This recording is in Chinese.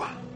话